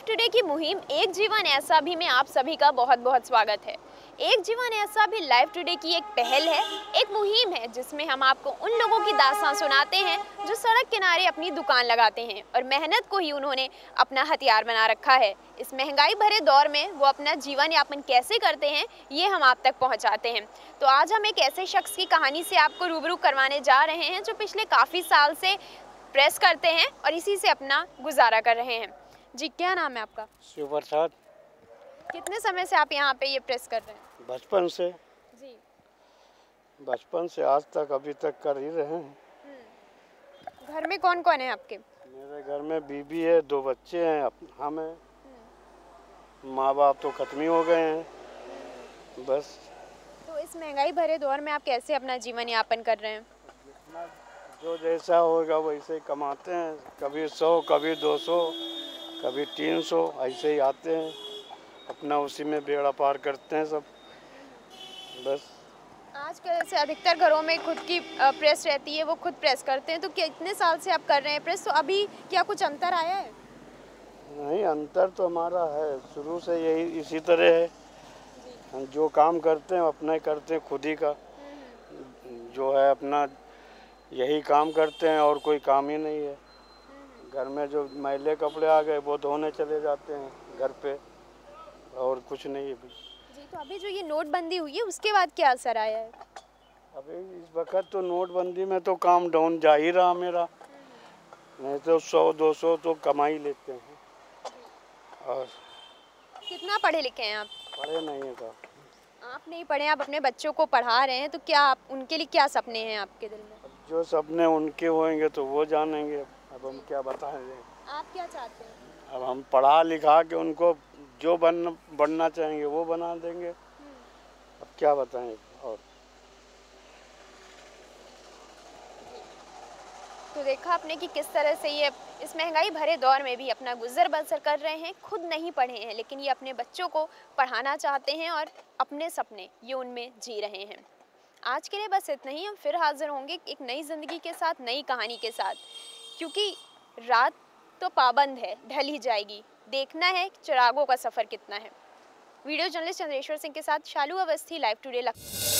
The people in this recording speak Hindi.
लाइफ टुडे की मुहिम एक जीवन ऐसा भी में आप सभी का बहुत बहुत स्वागत है। एक जीवन ऐसा भी लाइव टुडे की एक पहल है, एक मुहिम है, जिसमें हम आपको उन लोगों की दास्तान सुनाते हैं, जो सड़क किनारे अपनी दुकान लगाते हैं और मेहनत को ही उन्होंने अपना हथियार बना रखा है। इस महँगाई भरे दौर में वो अपना जीवन यापन कैसे करते हैं, ये हम आप तक पहुंचाते हैं। तो आज हम एक ऐसे शख्स की कहानी से आपको रूबरू करवाने जा रहे हैं, जो पिछले काफ़ी साल से प्रेस करते हैं और इसी से अपना गुजारा कर रहे हैं। जी क्या नाम है आपका? शिव प्रसाद कितने समय से आप यहाँ पे ये प्रेस कर रहे हैं? बचपन से। जी। बचपन से आज तक अभी तक कर ही रहे हैं। घर में कौन कौन है आपके? मेरे घर में बीबी है दो बच्चे हैं हम हैं। माँ बाप तो खत्म ही हो गए हैं। बस। तो इस महँगाई भरे दौर में आप कैसे अपना जीवन यापन कर रहे हैं? जो जैसा होगा वैसे कमाते हैं। कभी सौ कभी दो सौ। कभी तीन सौ ऐसे ही आते हैं। अपना उसी में बेड़ा पार करते हैं सब। बस। आजकल से अधिकतर घरों में खुद की प्रेस रहती है वो खुद प्रेस करते हैं। तो कितने साल से आप कर रहे हैं प्रेस? तो अभी क्या कुछ अंतर आया है? नहीं अंतर तो हमारा है। शुरू से यही इसी तरह है। हम जो काम करते हैं अपना ही करते हैं खुद ही का। जो है अपना यही काम करते हैं और कोई काम ही नहीं है। घर में जो मैले कपड़े आ गए वो धोने चले जाते हैं घर पे और कुछ नहीं है जी तो अभी जो ये नोटबंदी हुई है उसके बाद क्या असर आया है? अभी इस वक्त तो नोटबंदी में तो काम डाउन जा ही रहा मेरा। नहीं तो सौ दो सौ तो कमा ही लेते हैं। और कितना पढ़े लिखे हैं आप? पढ़े नहीं है का आप नहीं पढ़े आप अपने बच्चों को पढ़ा रहे हैं तो क्या आप उनके लिए क्या सपने हैं आपके दिल में? जो सपने उनके होंगे तो वो जानेंगे। अब हम क्या बताएँगे? आप क्या चाहते हैं? अब हम पढ़ा लिखा के उनको जो बन बनना चाहेंगे वो बना देंगे। अब क्या बताएँ और? तो देखा आपने कि किस तरह से ये इस महँगाई भरे दौर में भी अपना गुजर बसर कर रहे हैं खुद नहीं पढ़े हैं लेकिन ये अपने बच्चों को पढ़ाना चाहते हैं और अपने सपने ये उनमें जी रहे हैं। आज के लिए बस इतना ही हम फिर हाजिर होंगे एक नई ज़िंदगी के साथ नई कहानी के साथ। क्योंकि रात तो पाबंद है, ढल ही जाएगी। देखना है चिरागों का सफ़र कितना है। वीडियो जर्नलिस्ट चंद्रेश्वर सिंह के साथ शालू अवस्थी लाइव टुडे लखनऊ।